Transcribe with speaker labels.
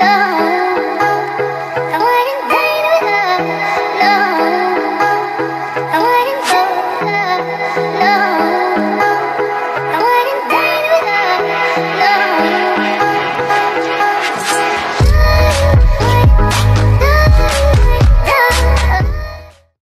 Speaker 1: love.